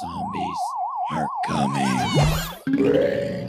zombies are coming.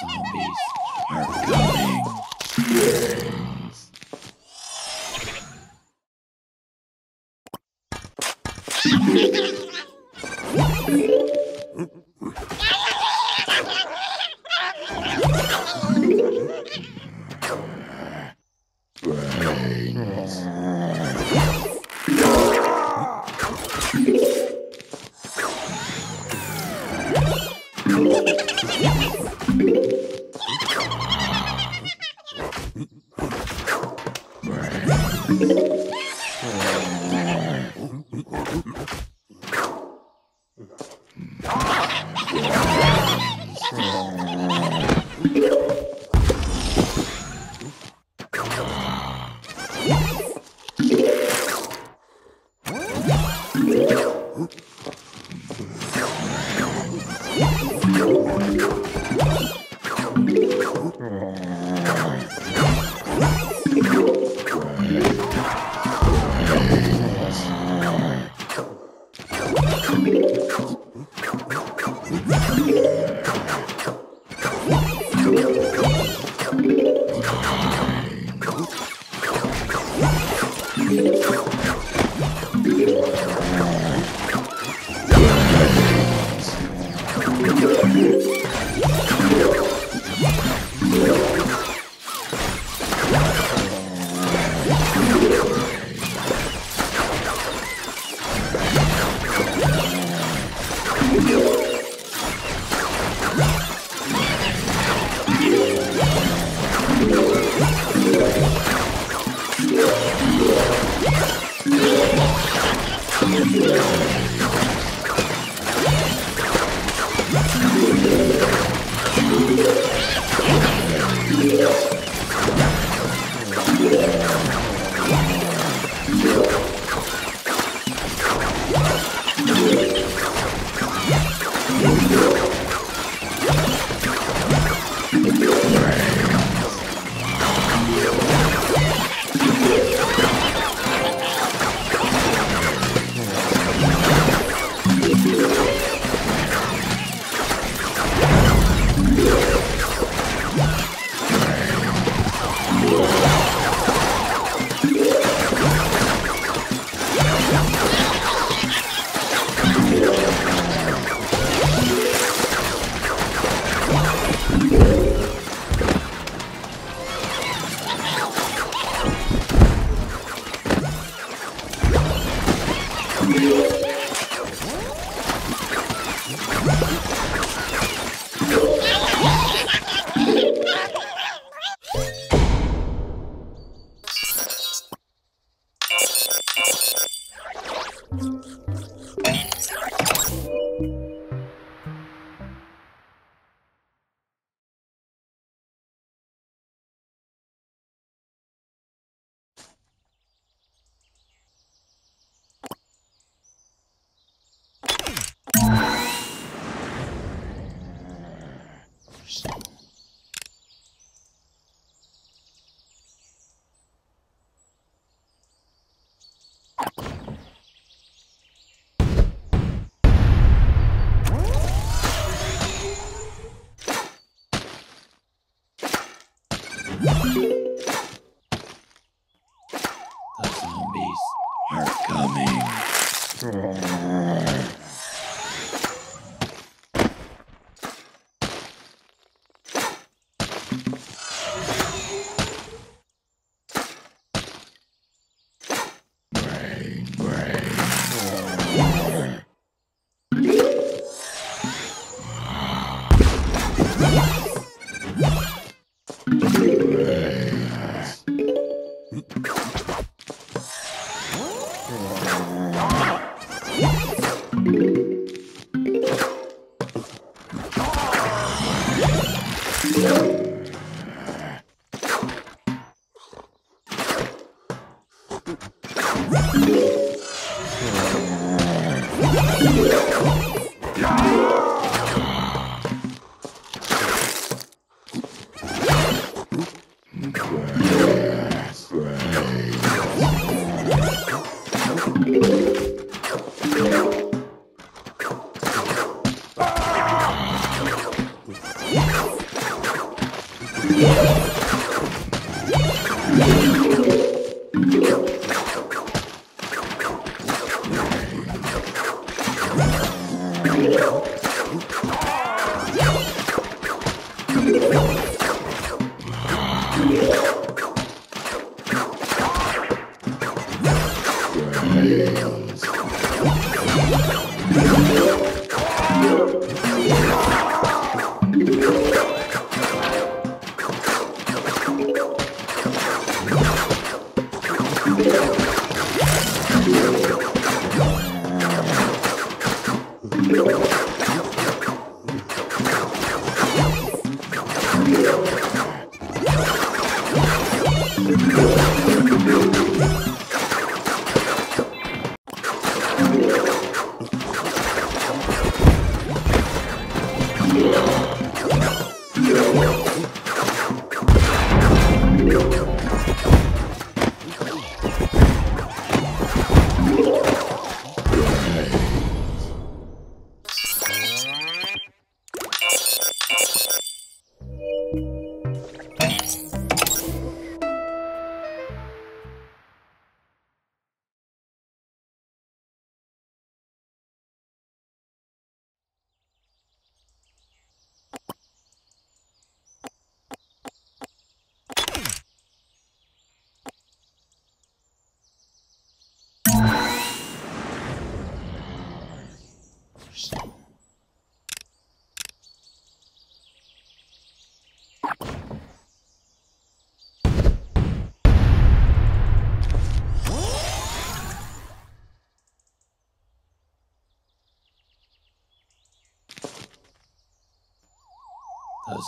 Zombies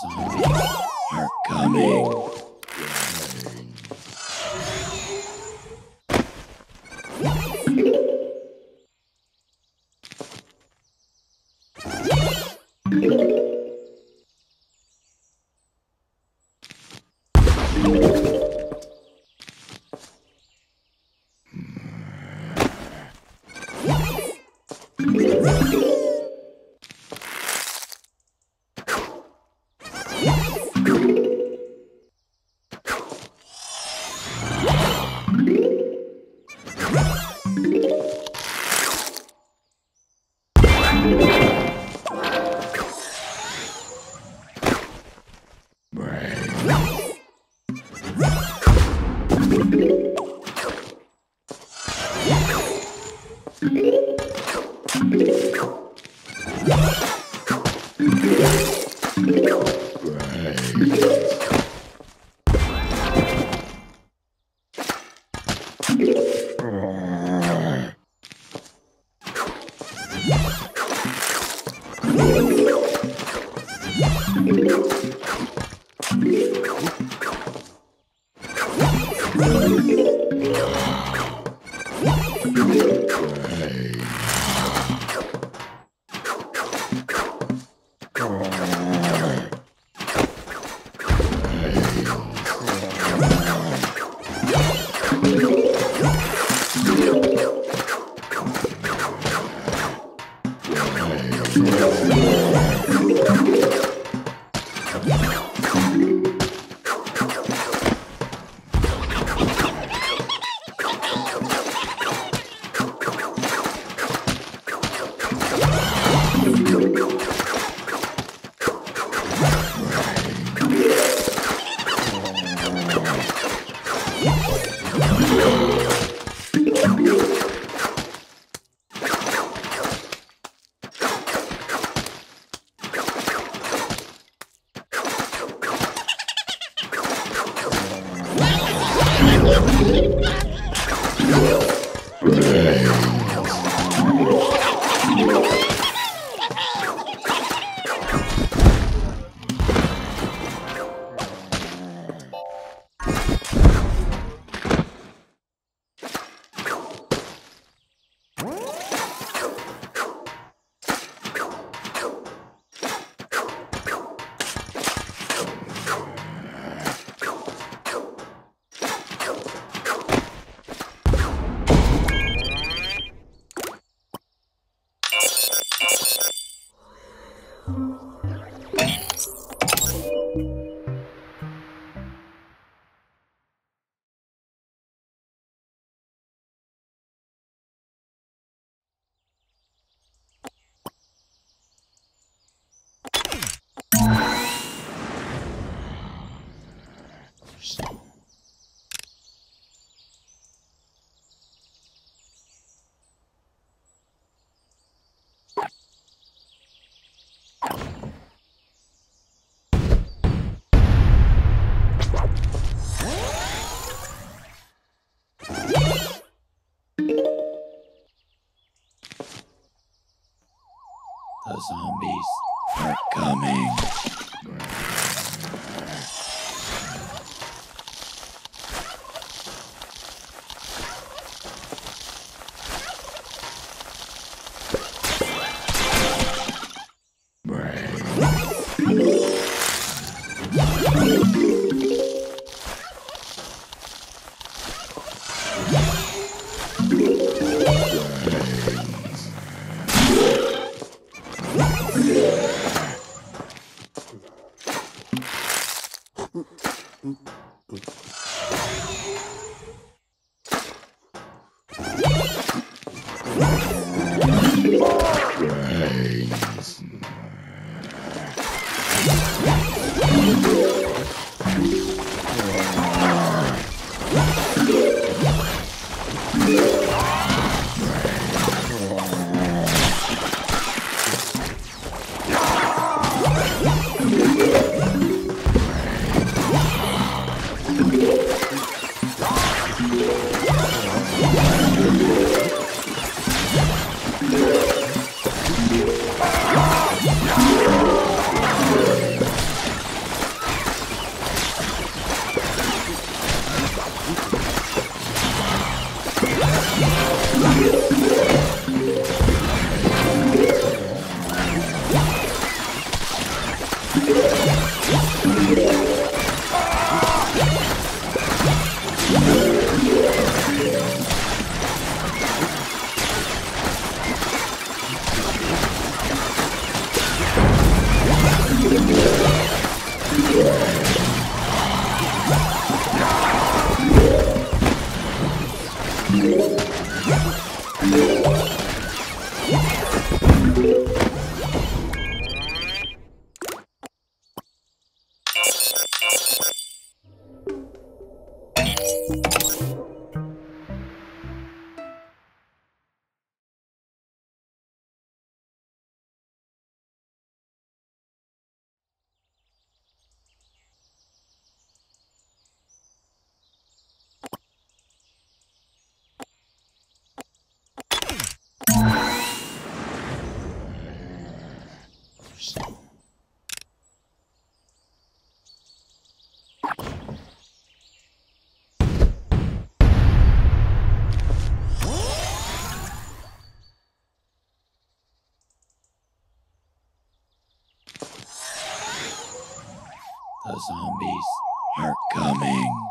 zombies are coming. Yeah. Zombies are coming. The zombies are coming.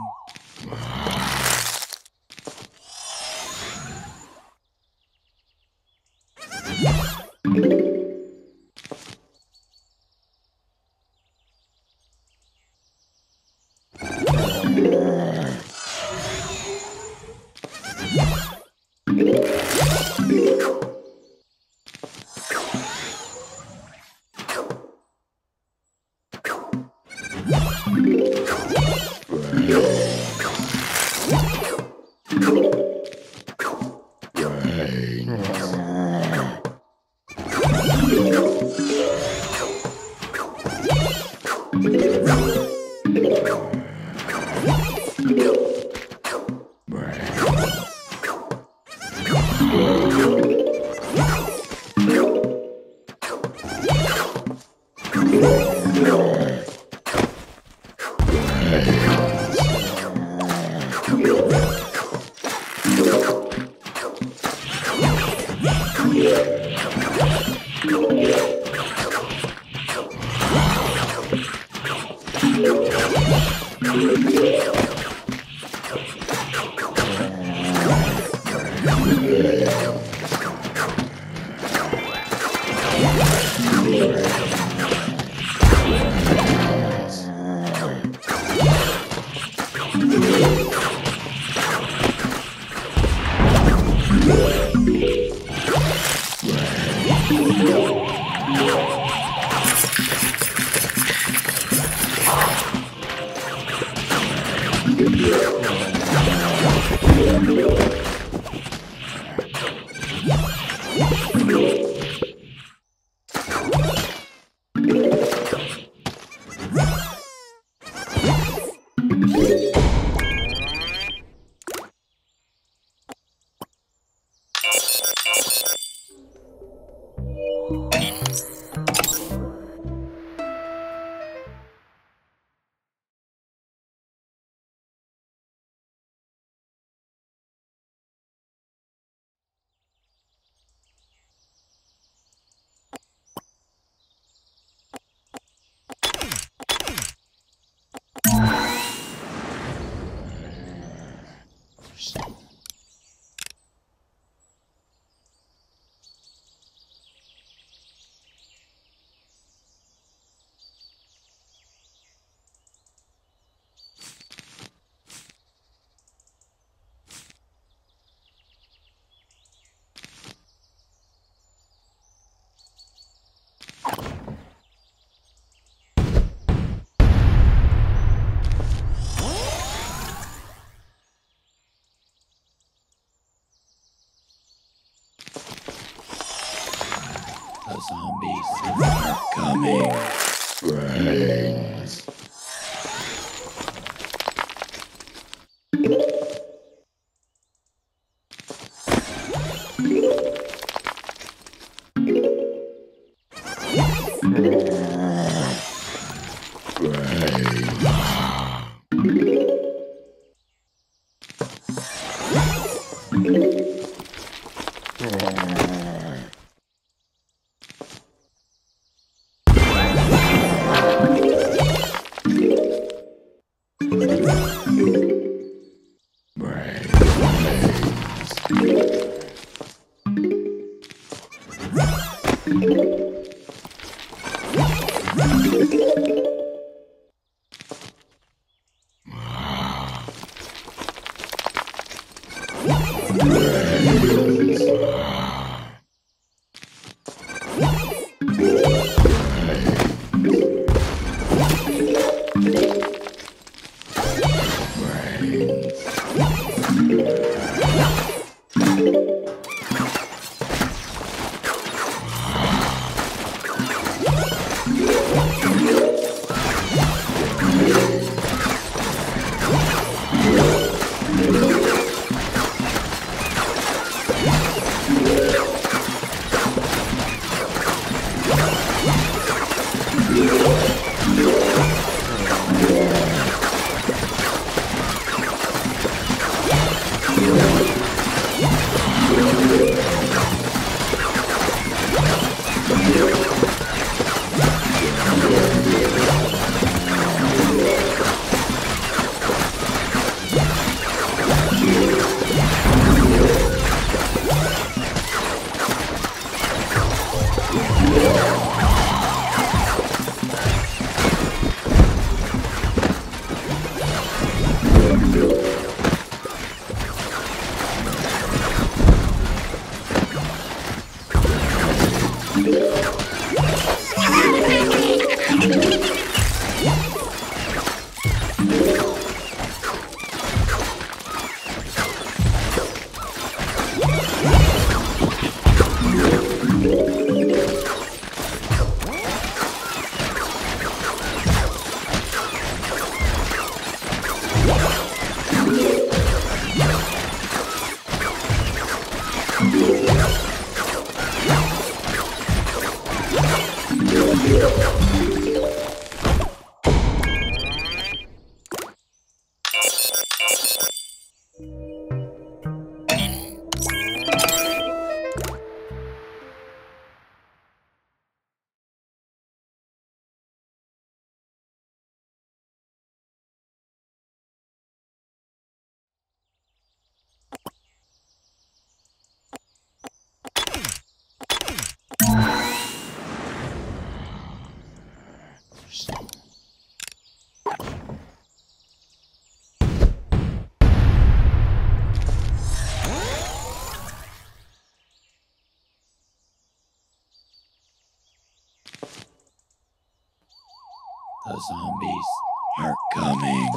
Zombies are coming. Brains. Zombies are coming.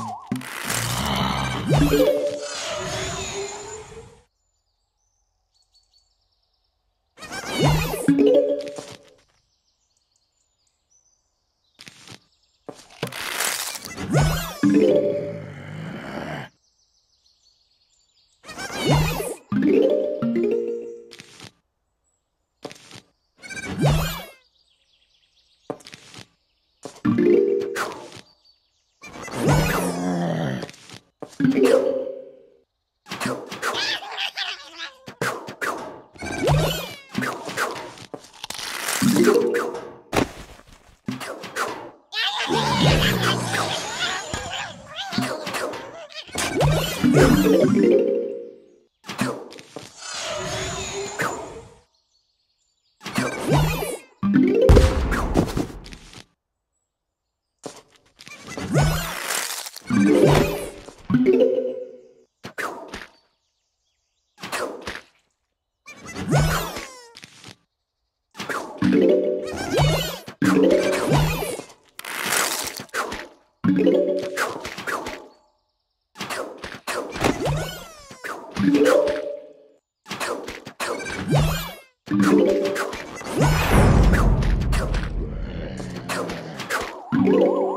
Yeah.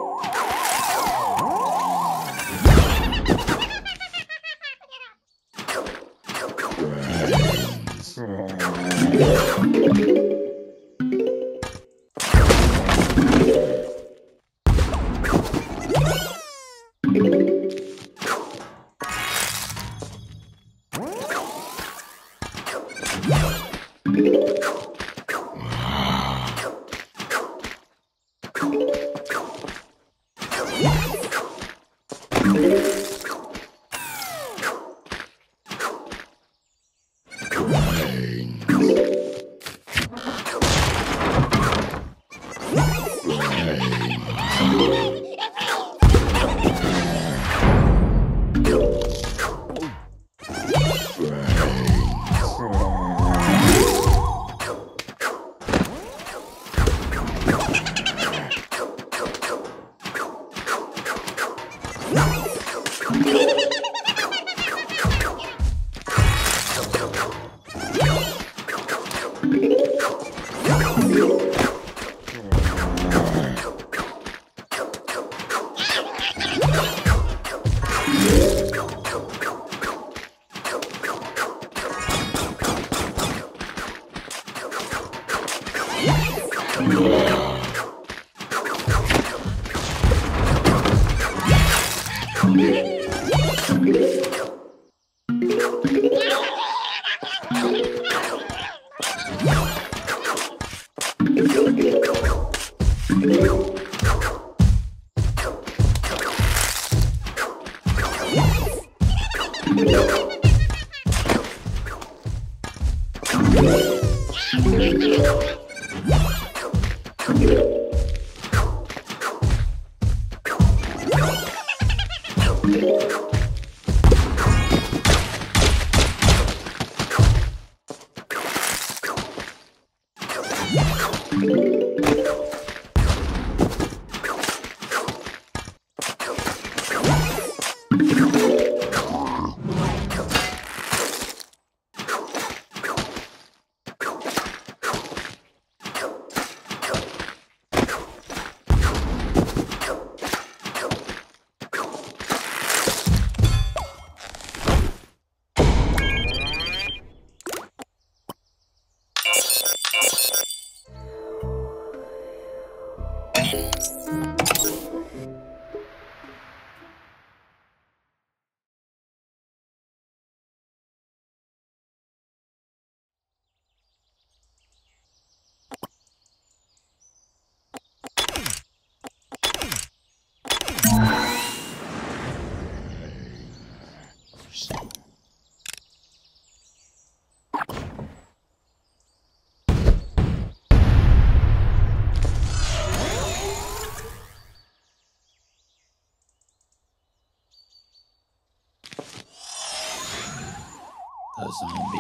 The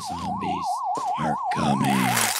zombies are coming.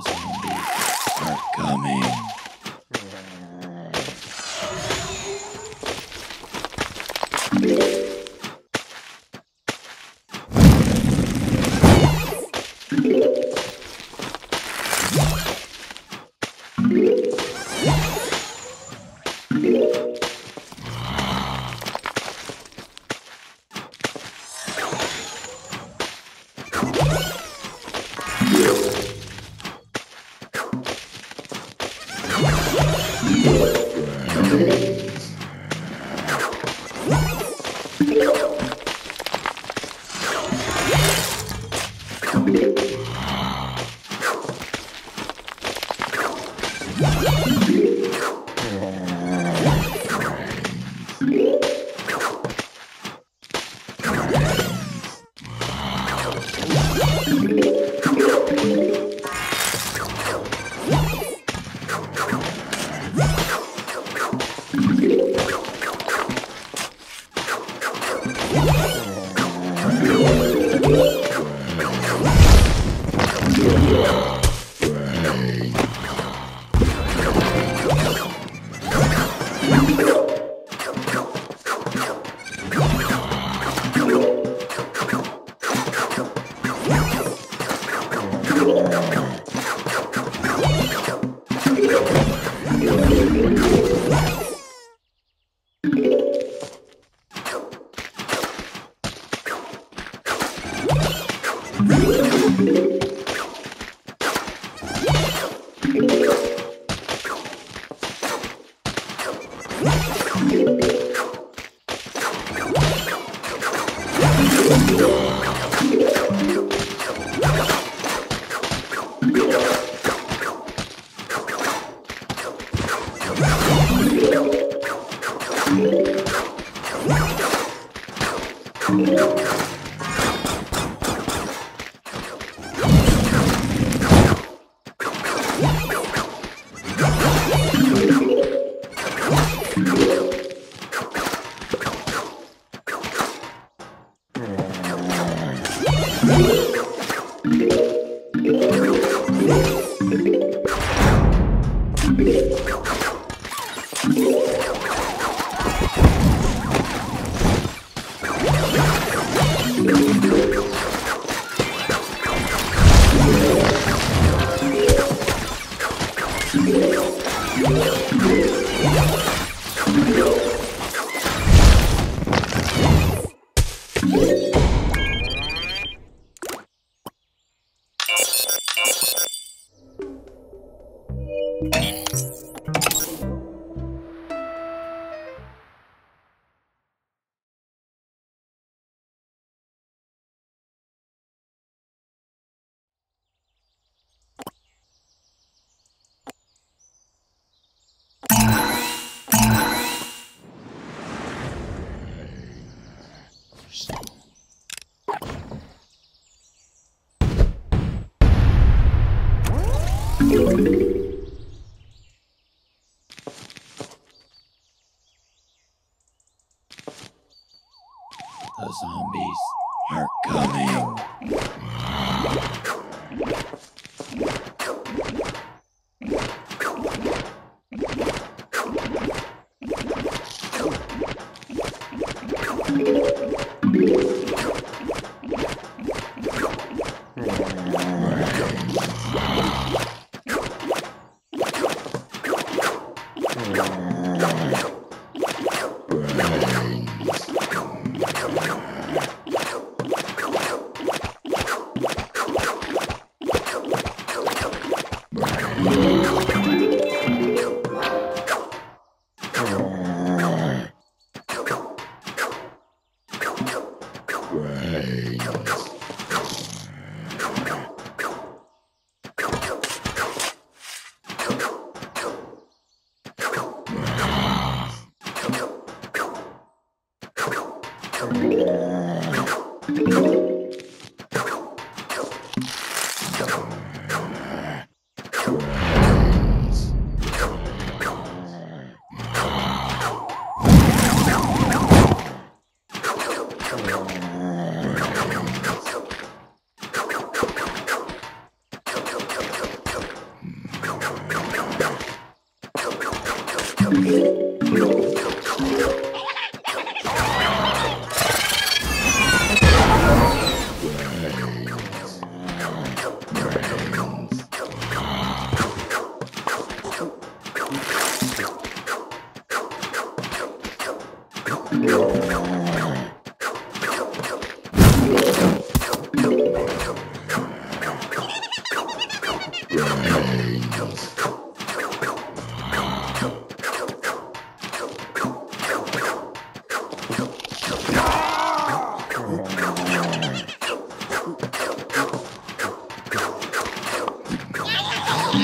The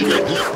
Нет, нет, нет.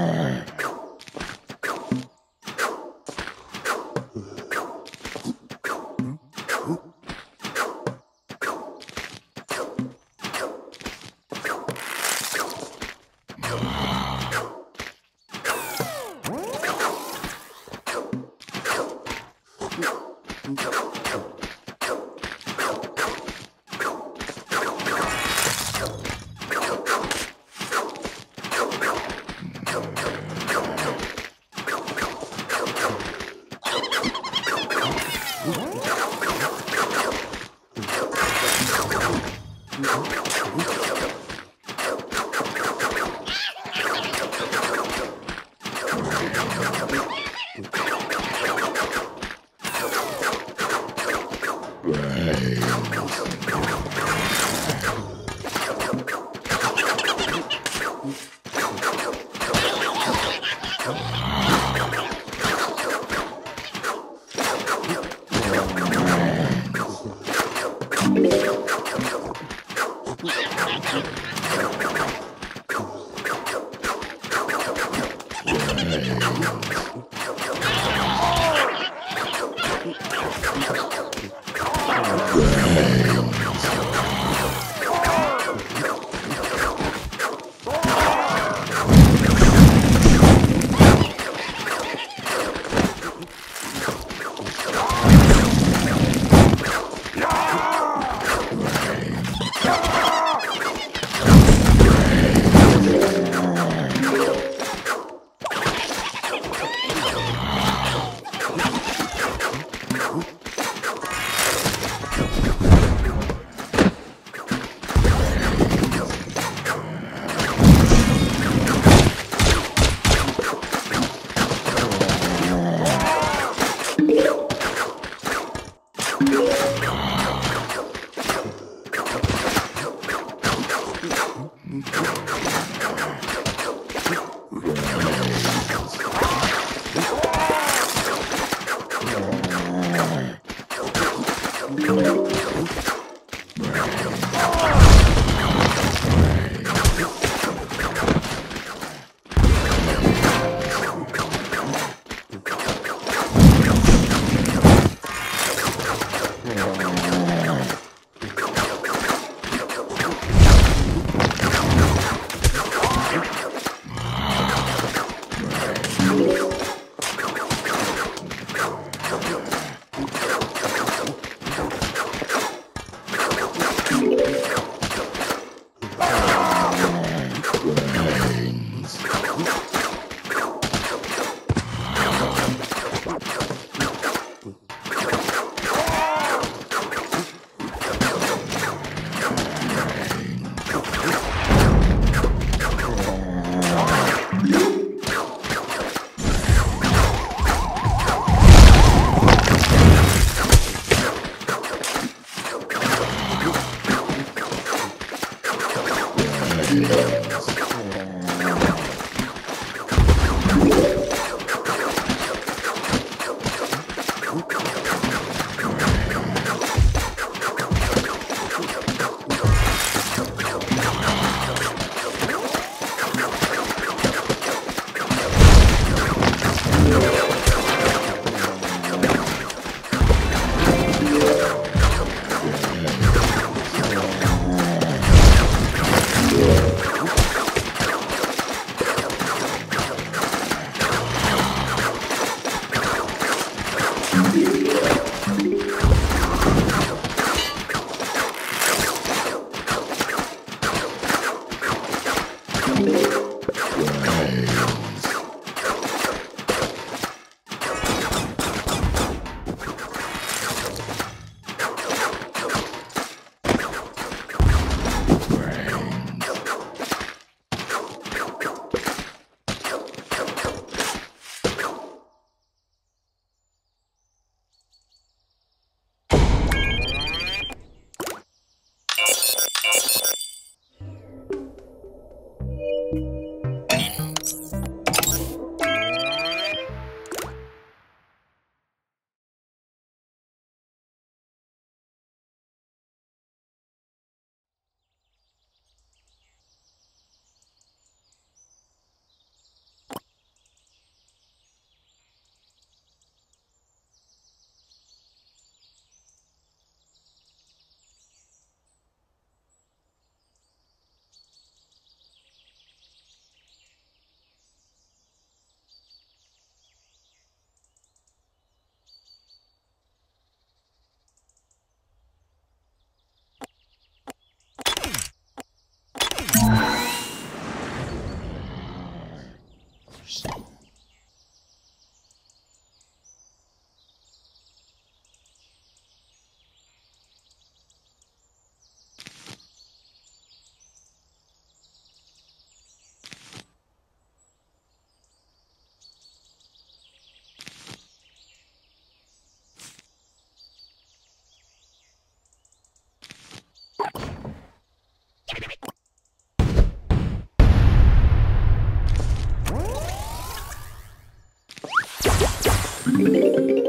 Thank you.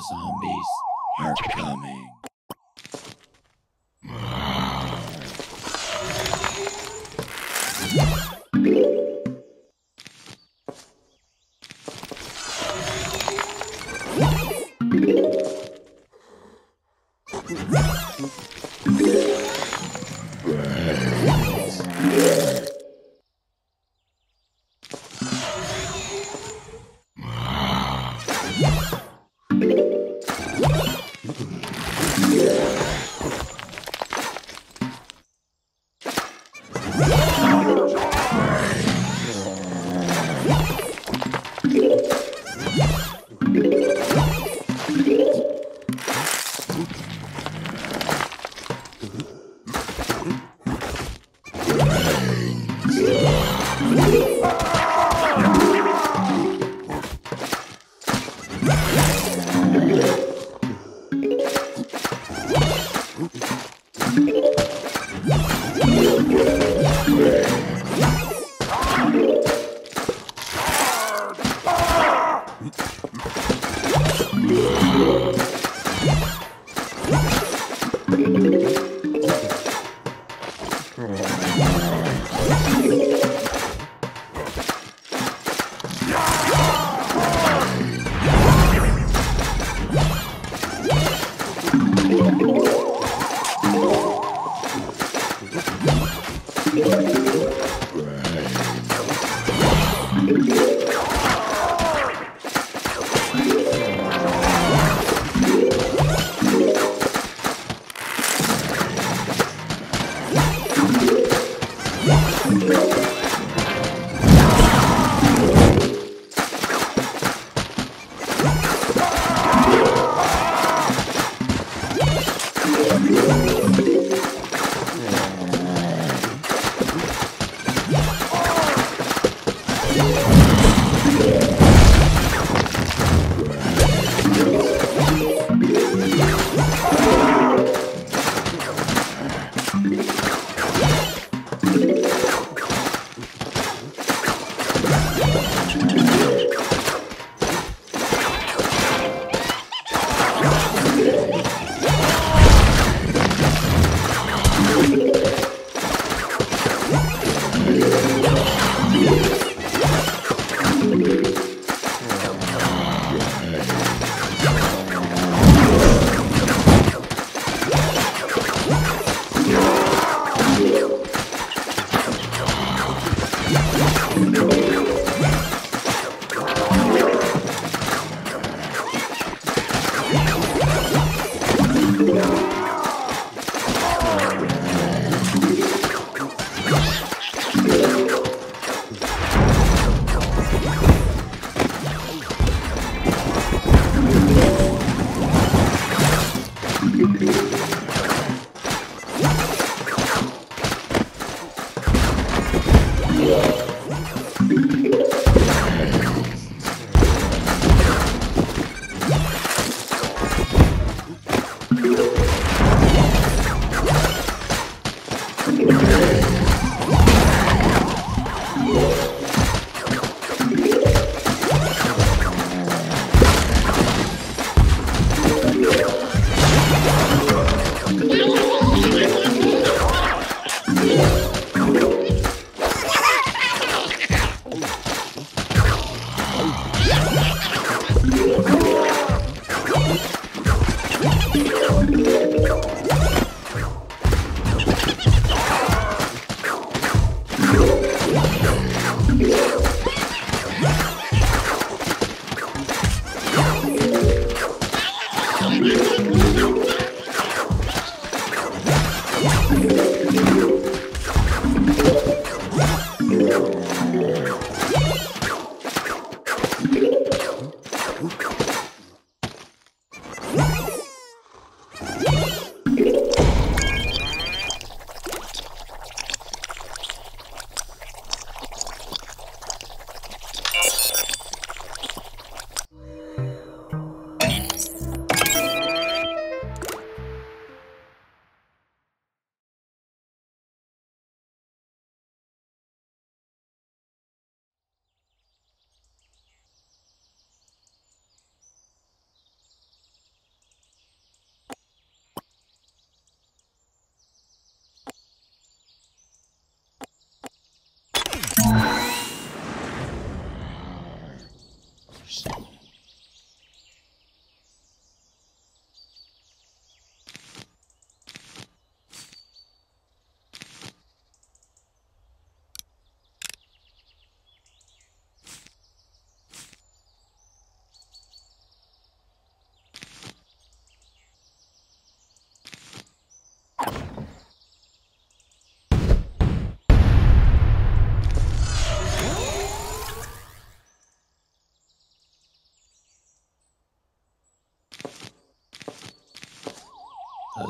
Zombies are coming.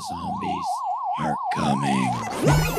Zombies are coming.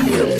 The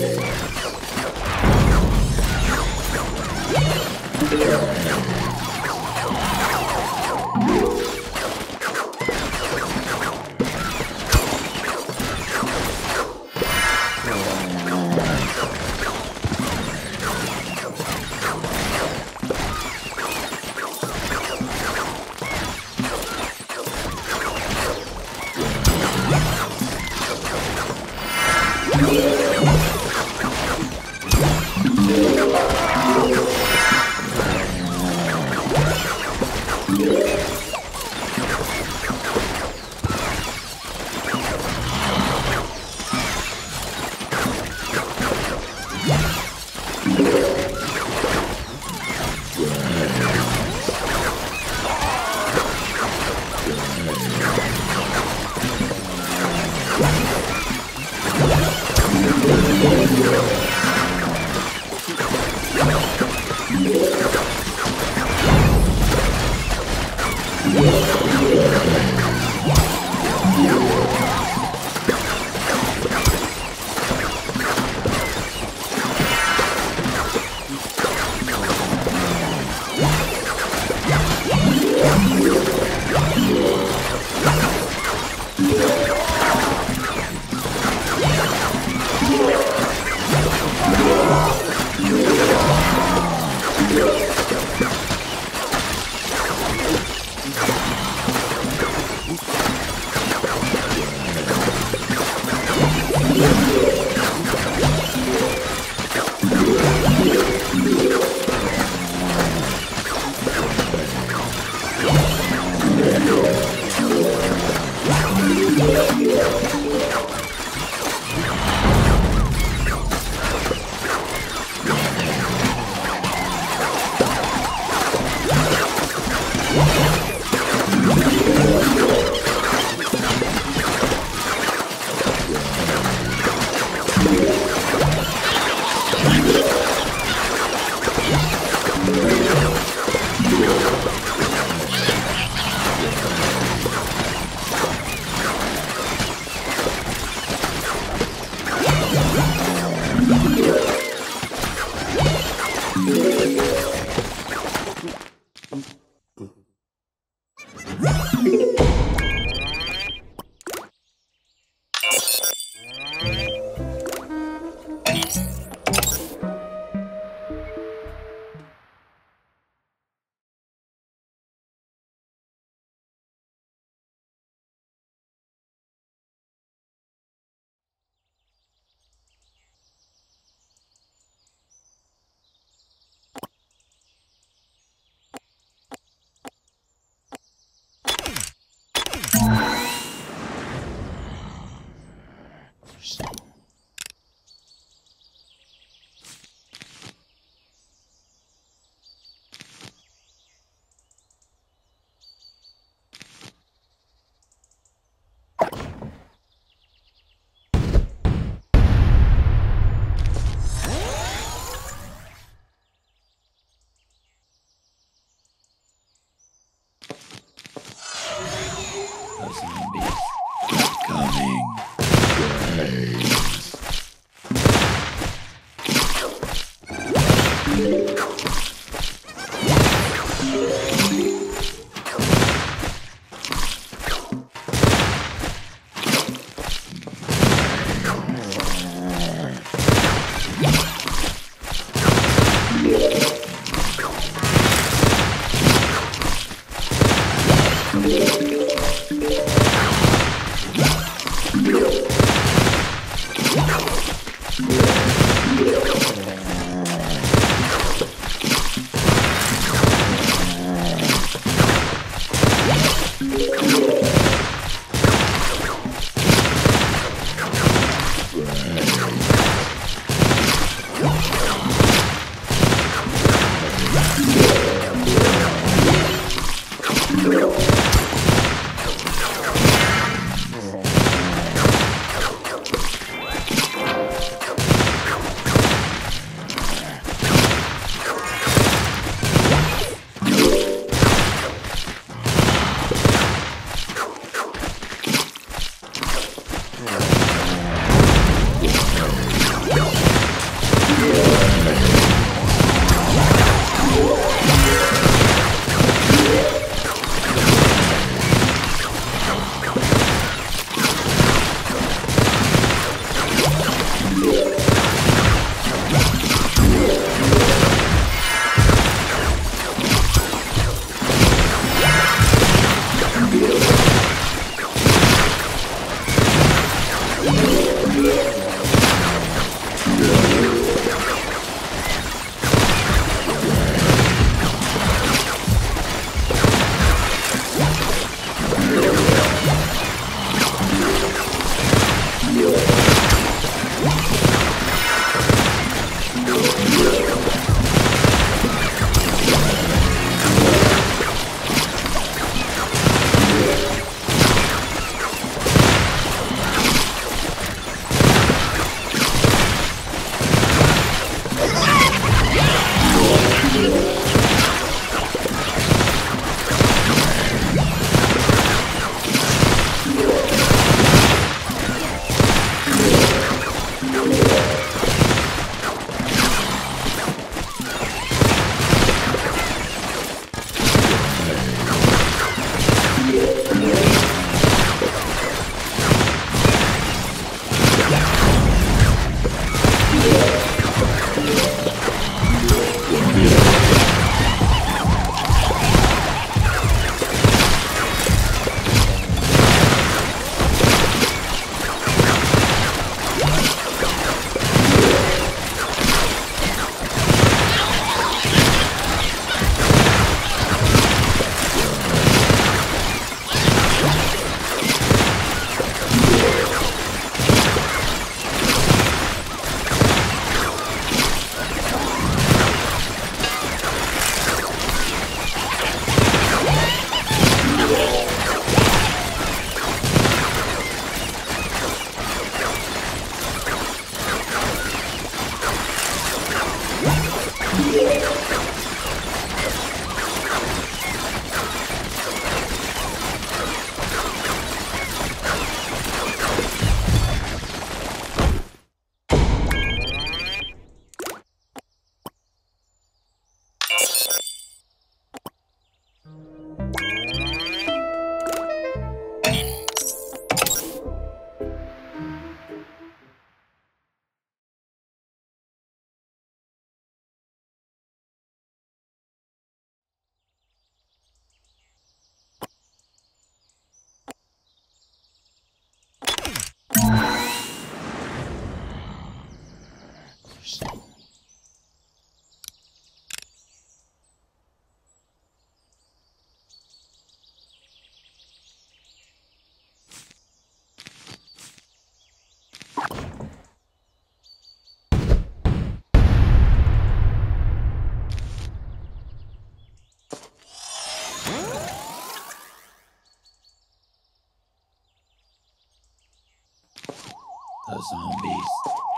The zombies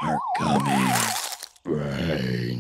are coming. Brains.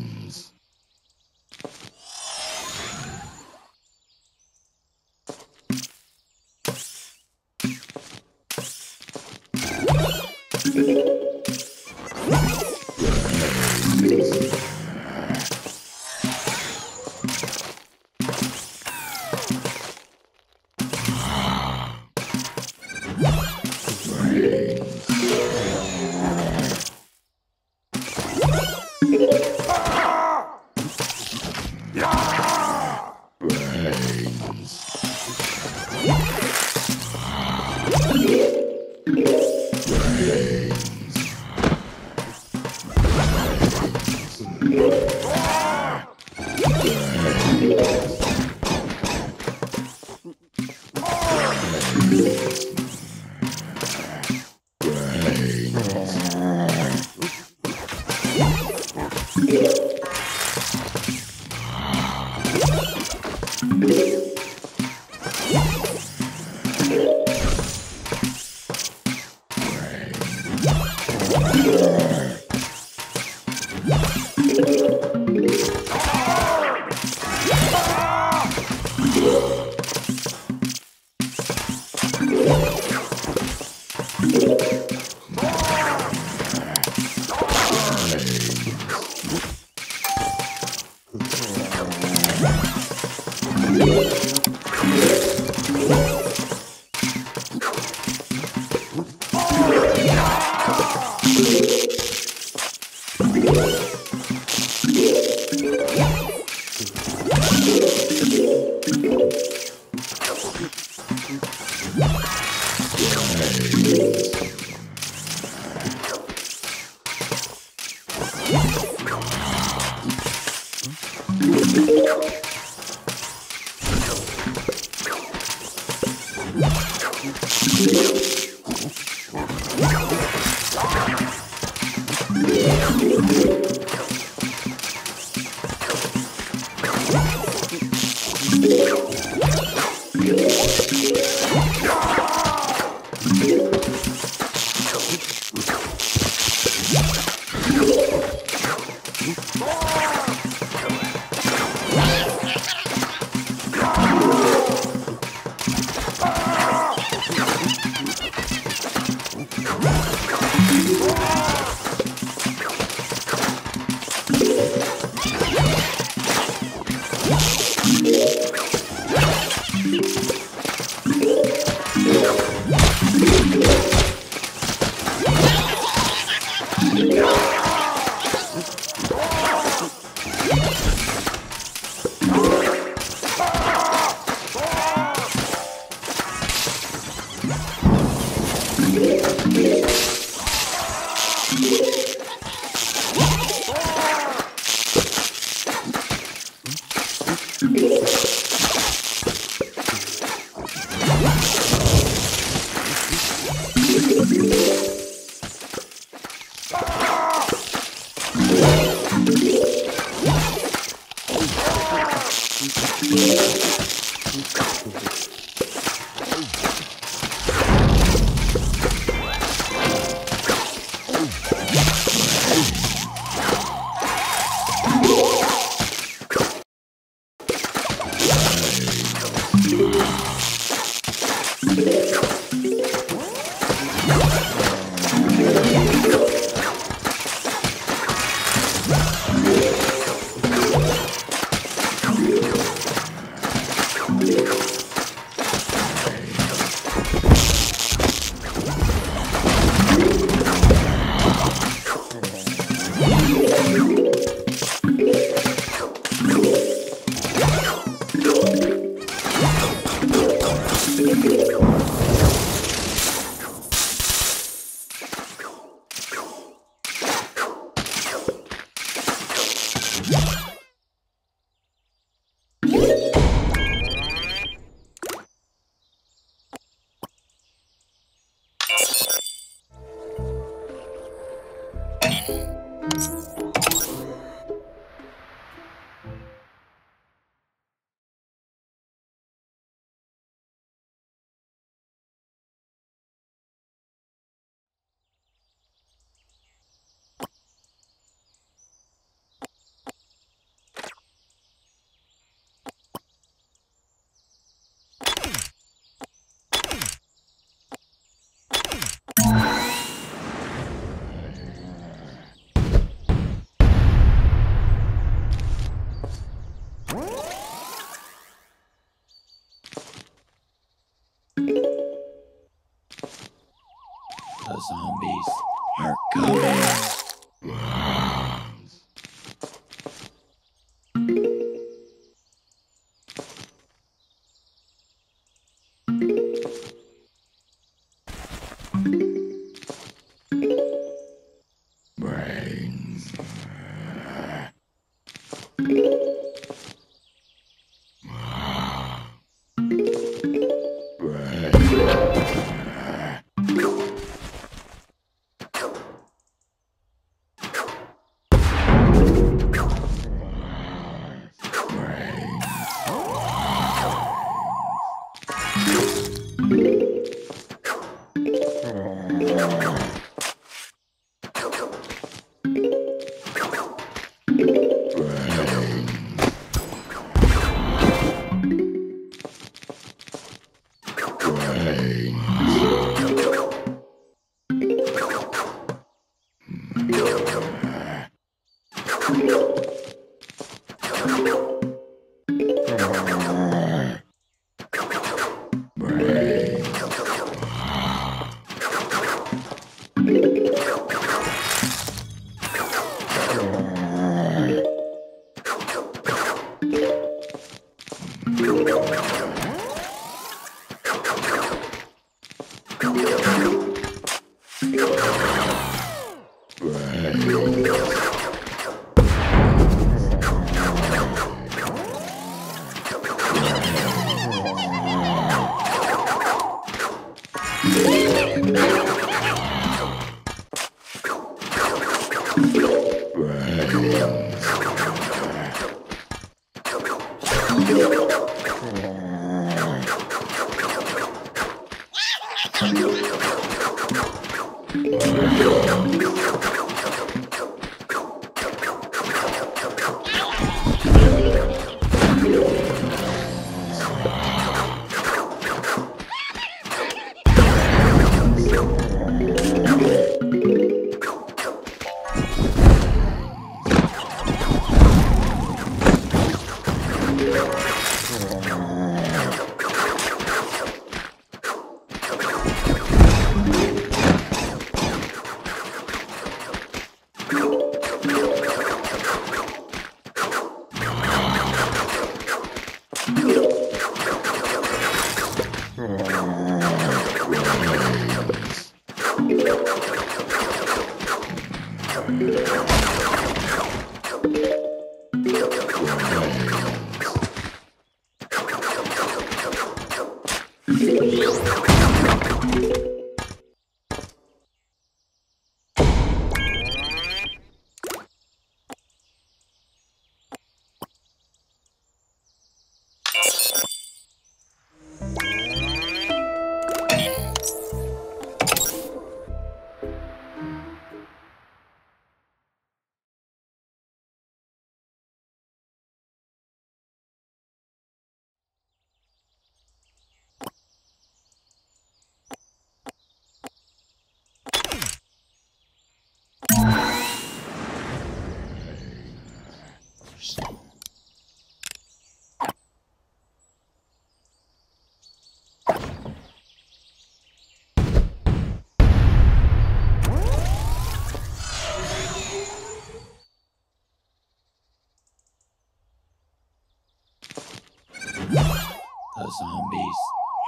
Zombies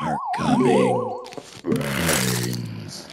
are coming. Brains.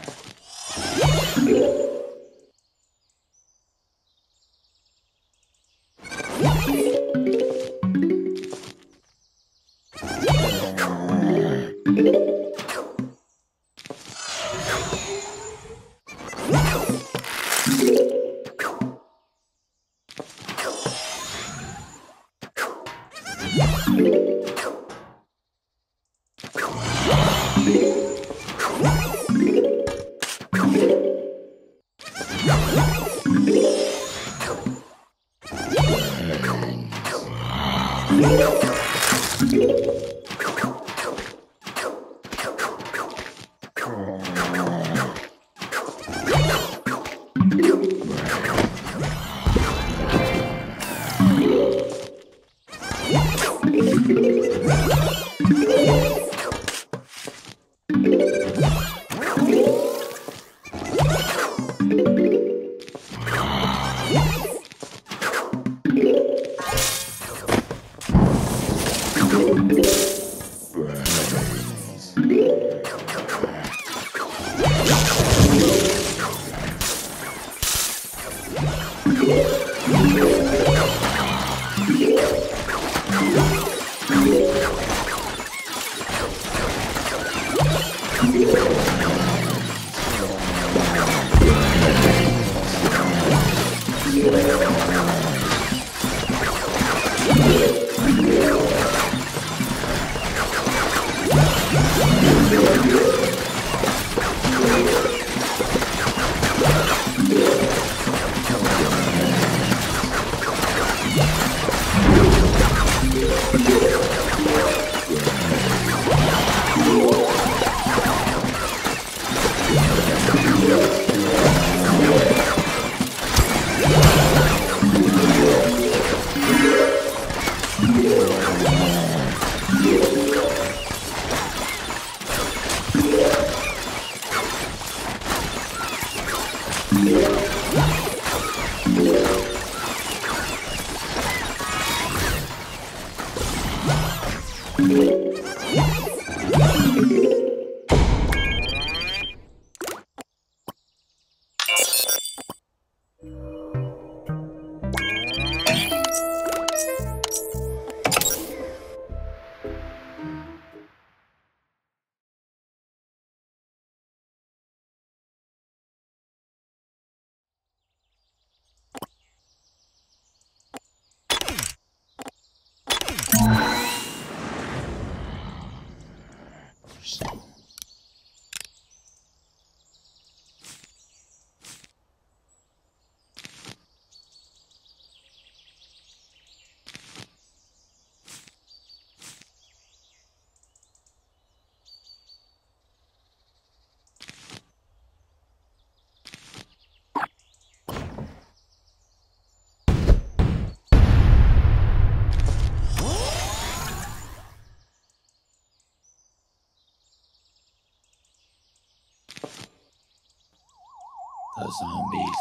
Zombies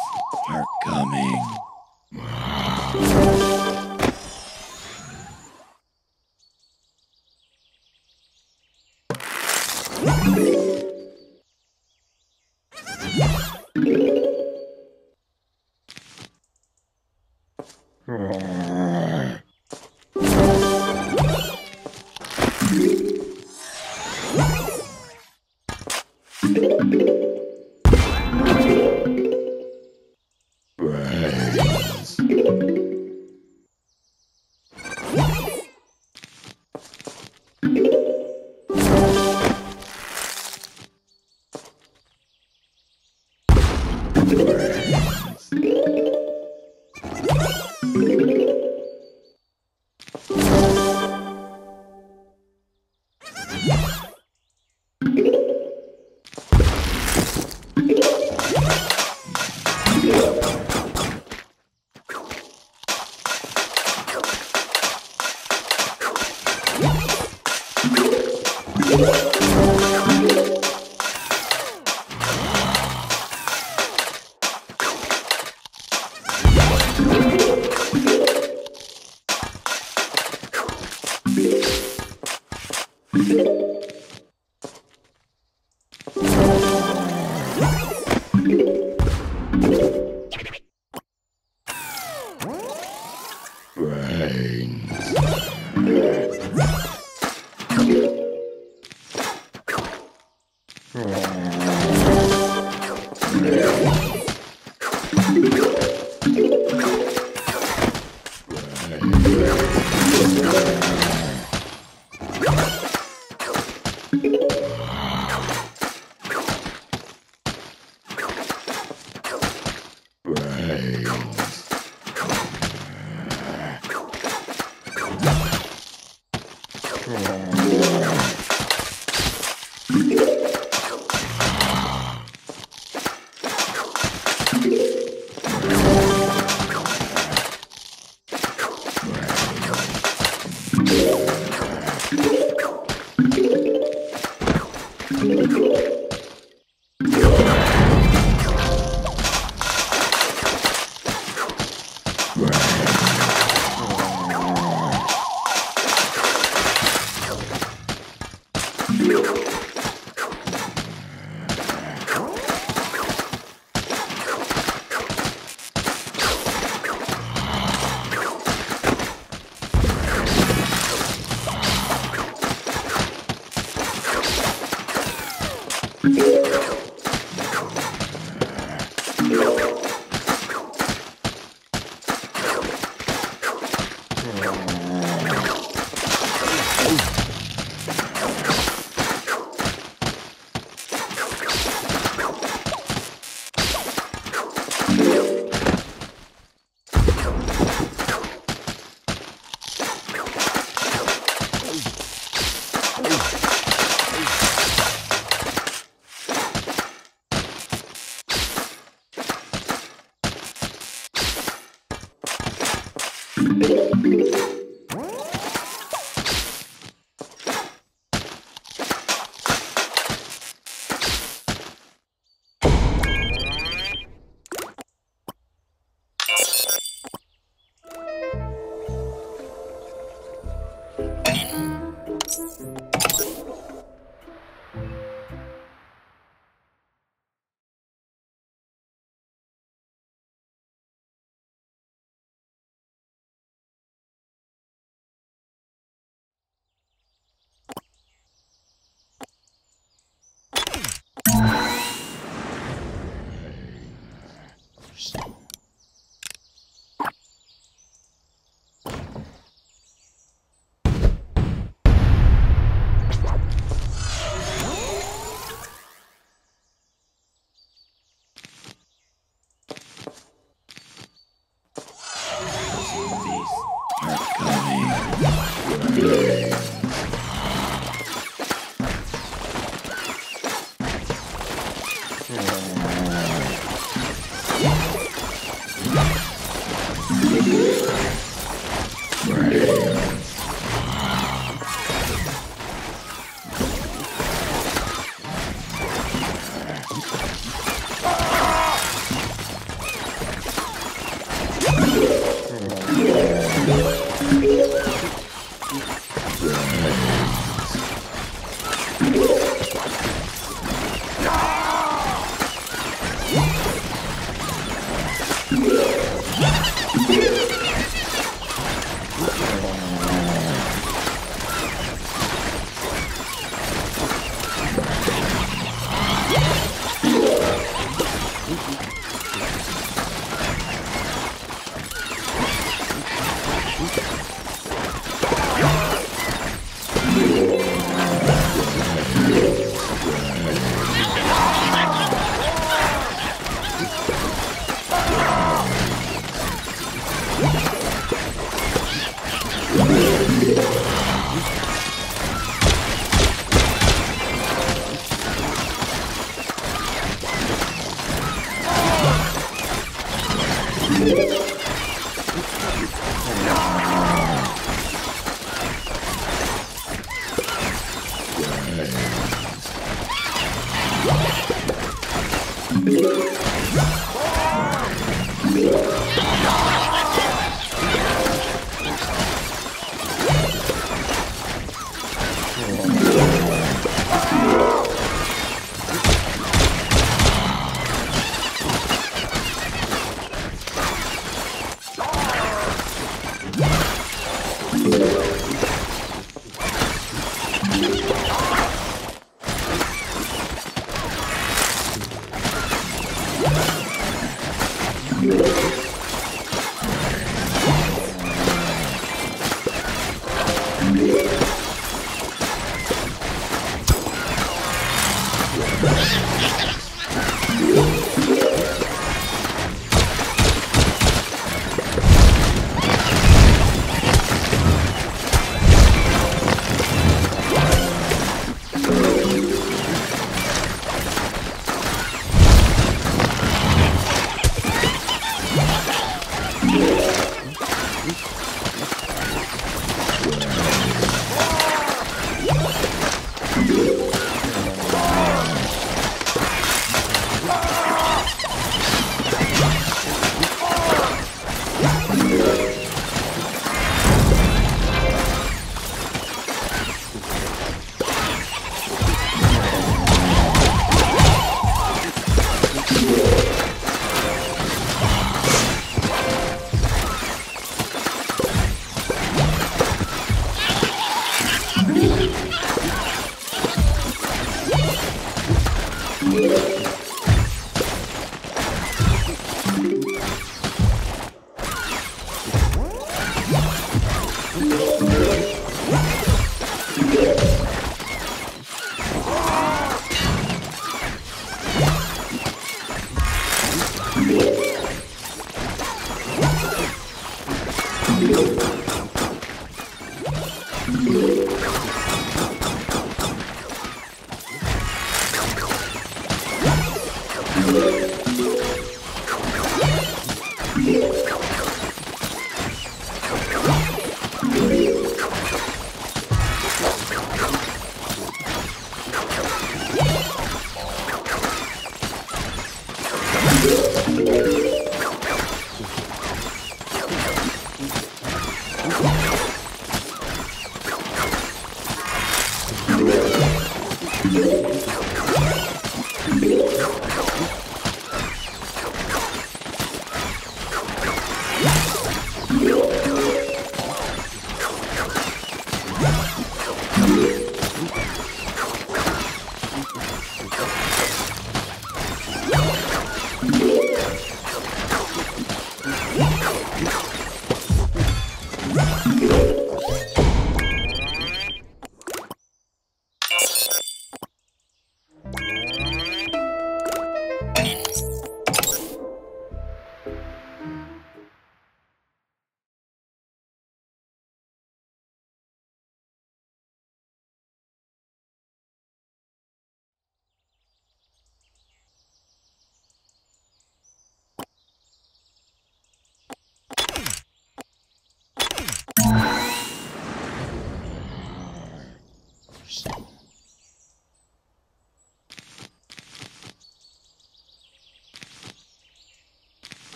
are coming. Shoot.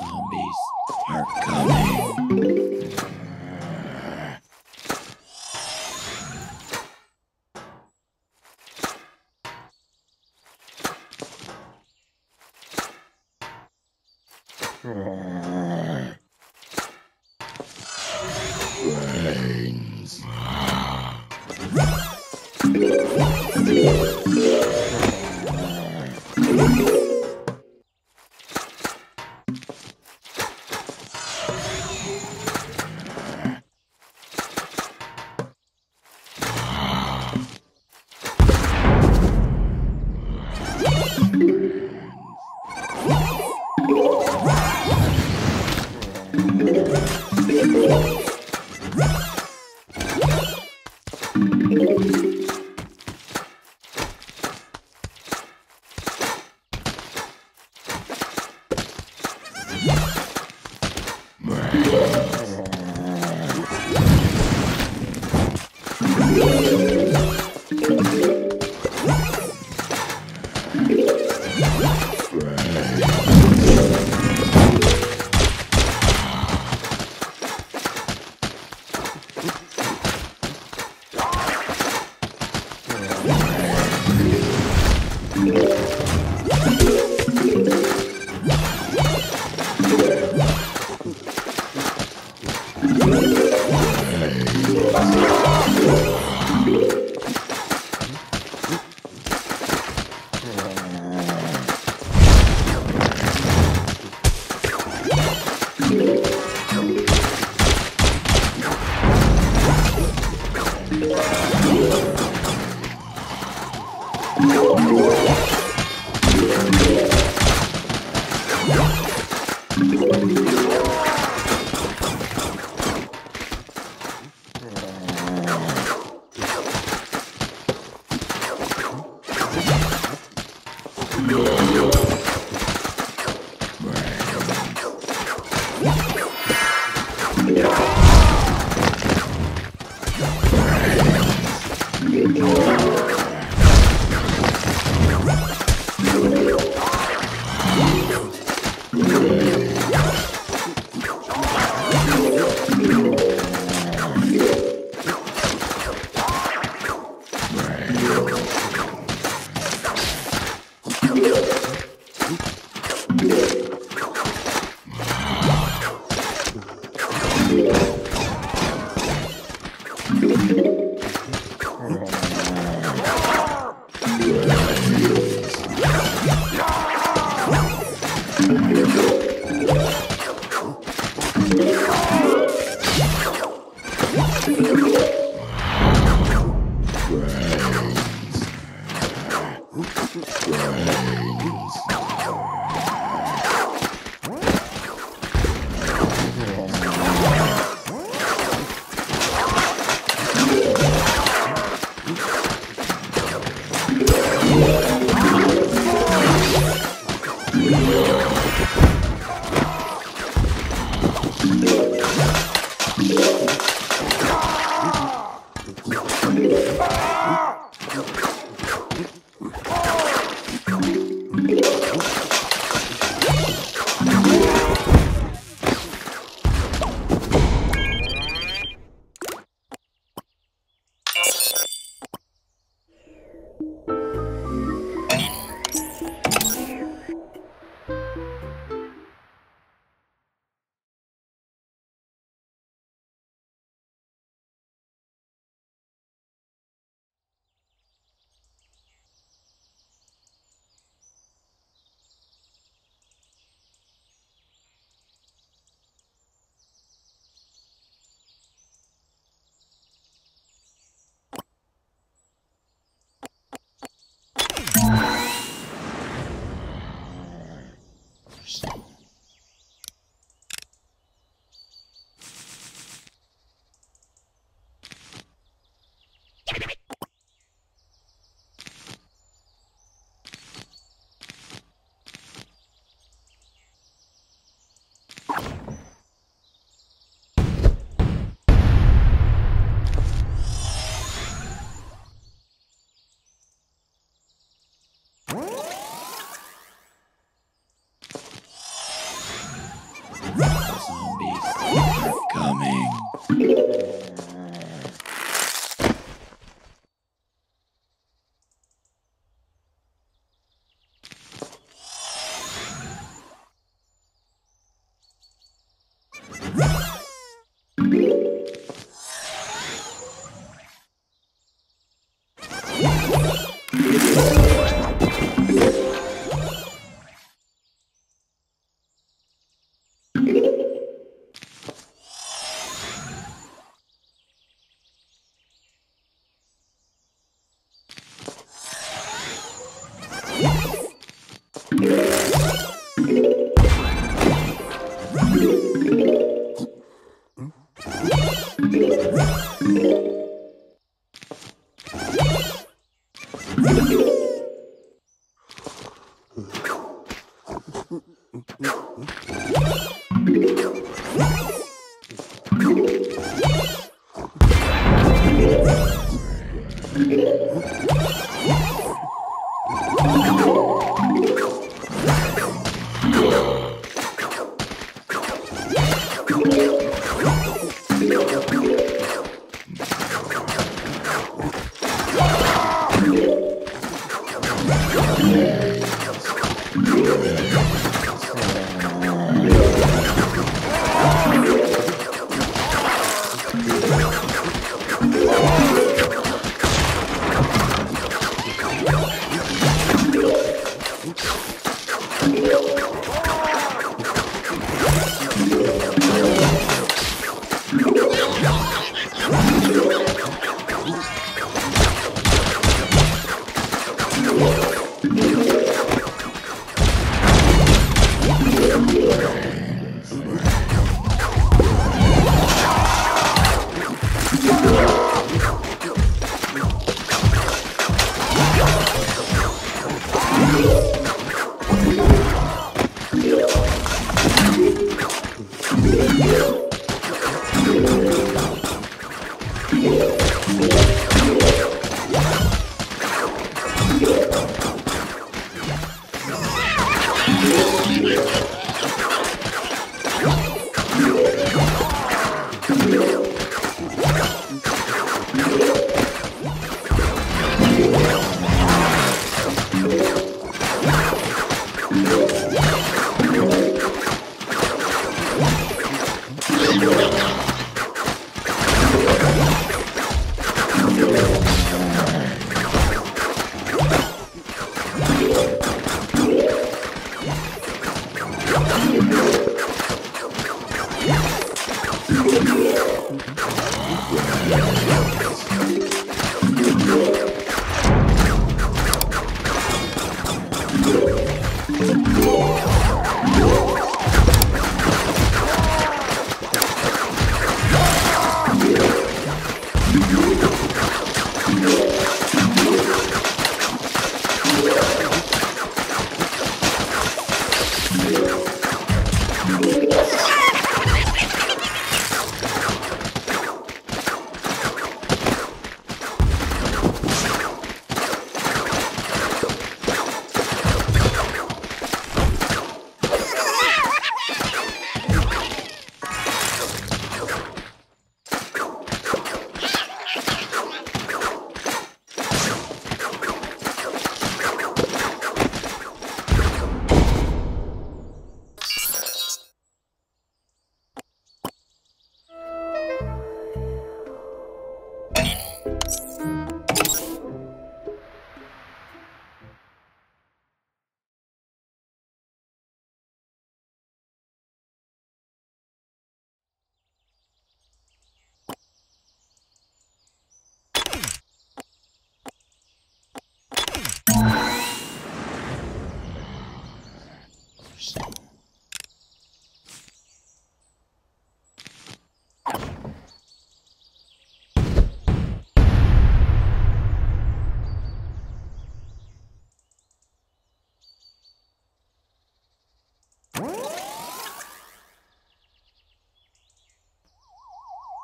Zombies are coming.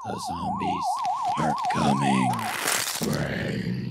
The zombies are coming.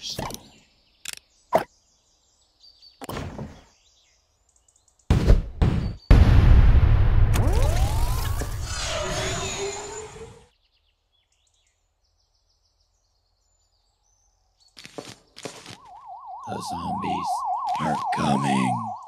Brains. The zombies are coming.